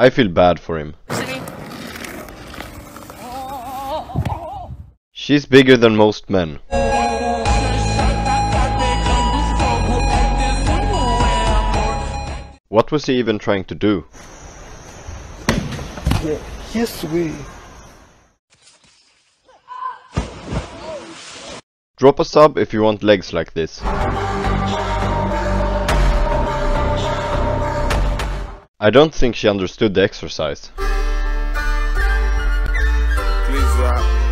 I feel bad for him. She's bigger than most men. What was he even trying to do? Yes, we. Drop a sub if you want legs like this. I don't think she understood the exercise. Please, uh